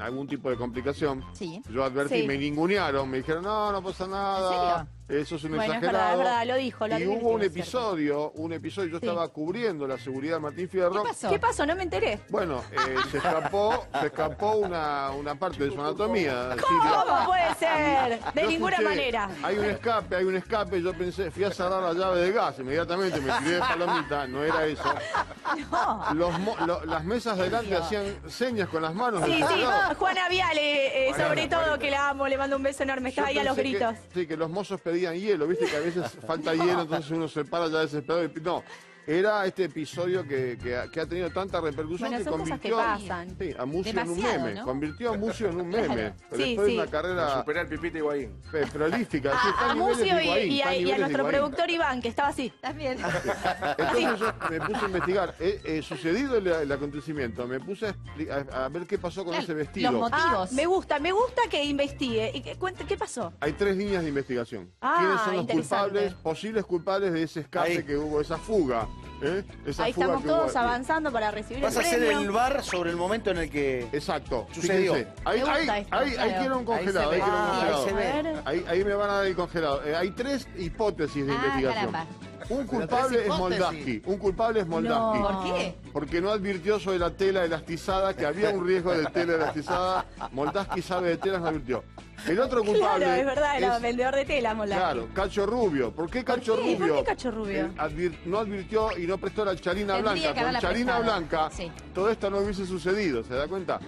algún tipo de complicación. Sí. Yo advertí, Sí. me ningunearon, me dijeron, no, no pasa nada. Eso es un Bueno, es exagerado. verdad, es verdad, lo dijo, lo y hubo un es episodio, un episodio, yo Sí. estaba cubriendo la seguridad de Martín Fierro. ¿Qué pasó? ¿Qué pasó? No me enteré. Bueno, eh, se escapó, se escapó una, una parte de su anatomía. ¿Cómo puede ser? De Yo ninguna escuché, manera. Hay un escape, hay un escape. Yo pensé, fui a cerrar la llave de gas. Inmediatamente me tiré de palomita. No era eso. No. Los mo- lo- las mesas de delante hacían señas con las manos. Sí, sí. Juana Viale, eh, sobre todo, que la amo, le mando un beso enorme, está ahí a los que- gritos. sí, que los mozos pedían hielo, viste que a veces falta hielo, entonces uno se para ya desesperado. y- No, era este episodio que, que ha, que ha tenido tanta repercusión Bueno, que son cosas que convirtió pasan. sí, a Mucio en un Demasiado, meme. ¿no? Convirtió a Mucio en un meme. Pero Sí, después de sí. una carrera Superar el pipita Higuaín. pe- prolífica. sí, está A, a niveles de Mucio y, Higuaín, y está a, y a niveles de nuestro Higuaín. productor Iván, que estaba así. También. Entonces yo me puse a investigar. Eh, eh, sucedido el, el acontecimiento, me puse a, expli- a- a ver qué pasó con Claro, ese vestido. los Ah, Motivos. me gusta, me gusta que investigue. Y que cuente, ¿Qué pasó? Hay tres líneas de investigación. Ah, ¿Quiénes son los interesante. culpables, posibles culpables de ese escape Ahí. que hubo, esa fuga? ¿Eh? Esa Ahí fuga estamos que hubo todos aquí. avanzando para recibir Vas el a hacer premio. el bar sobre el momento en el que... Exacto. Sucedió. Fíjense. Ahí, Me gusta ahí, esto, ahí, ahí claro. quiero un congelado. Ahí Ahí, se ve. quiero un Ah, congelado. ahí se ve. Ahí, ahí me van a dar el congelado. Eh, hay tres hipótesis de Ah, investigación. caramba. Un culpable es. Moldaski. Un culpable es Moldaski. No. ¿Por qué? Porque no advirtió sobre la tela elastizada, que había un riesgo de tela elastizada. Moldaski sabe de telas, no advirtió. El otro culpable. Claro, es verdad, era es- vendedor de tela, Mola. Claro, Cacho Rubio. ¿Por qué Cacho qué? ¿Por Rubio? qué Cacho Rubio? Eh, advir- no advirtió y no prestó la charina Tendría blanca. Con charina prestado. blanca, Sí. todo esto no hubiese sucedido, ¿se da cuenta?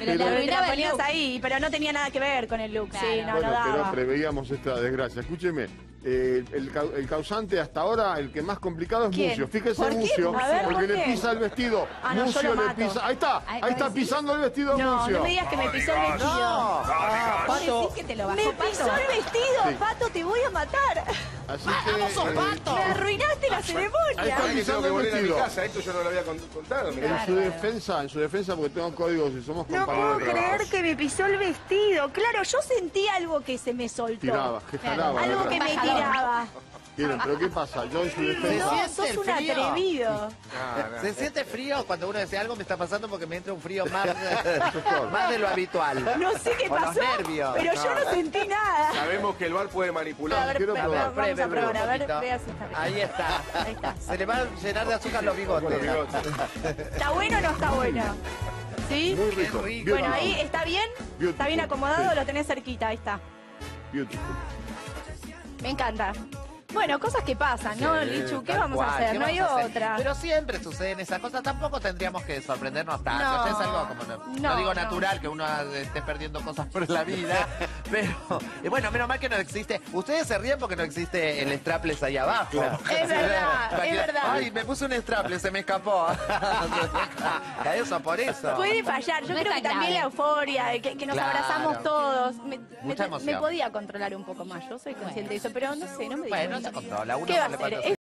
Pero Pero- la arruinaba el ponías look. ahí, pero no tenía nada que ver con el look. Sí, no, bueno, no pero preveíamos esta desgracia. Escúcheme, eh, el, cau- el causante hasta ahora, el que más complicado es ¿Quién? Mucio. Fíjese ¿Por? Mucio, ver, porque ¿por le pisa el vestido. Ah, no, Mucio le pisa. Ahí está, Ay, ahí está pisando el vestido No, Mucio. no me digas que me pisó el vestido. No, ¿Vos Pato, decís que te lo bajó, Me Pato? pisó el vestido, Sí. Pato, te voy a matar. Así que. eh, Me arruinaste la Ahí ceremonia. está. Ay, que tengo que el volver a mi casa. Esto yo no lo había con- contado. mirá. En su defensa, en su defensa, porque tengo códigos y somos No compañeros puedo de creer que me pisó el vestido. Claro, yo sentí algo que se me soltó. Tiraba, que Claro. jalaba. Algo que me tiraba. Miren, pero ¿qué pasa? Yo en su defensa. No, siente un frío? atrevido. ¿Se siente frío cuando uno dice algo me está pasando porque me entra un frío más, más de lo habitual? No sé qué O los pasó, nervios. pero yo no sentí nada. Sabemos que el bar puede A manipular. ver, quiero ve- ve- probar. a a ver, poquito. vea si está rico. Ahí está. Ahí está. Se le van a llenar de azúcar los bigotes. Los bigotes. ¿Está bueno o no está bueno? ¿Sí? Muy Qué rico. rico. Bueno, ahí está bien. Beautiful. ¿Está bien acomodado? Sí. Lo tenés cerquita, ahí está. Beautiful. Me encanta. Bueno, cosas que pasan, ¿no, Sí, Lichu? ¿Qué vamos a hacer? ¿qué No hay hacer? otra. Pero siempre suceden esas cosas. Tampoco tendríamos que sorprendernos tanto. No. O sea, es algo como, no, no No, digo no. natural que uno esté perdiendo cosas por la vida. pero, y bueno, menos mal que no existe. Ustedes se ríen porque no existe el strapless ahí abajo. Es verdad, es verdad. Ay, me puse un strapless, se me escapó. eso, por eso. Puede fallar. Yo No creo que también grave. la euforia, que, que nos Claro. abrazamos todos. Me, me- Mucha me emoción. podía controlar un poco más. Yo soy consciente de eso, pero no sé, no me di Bueno, cuenta. se controla. Uno ¿Qué va a hacer?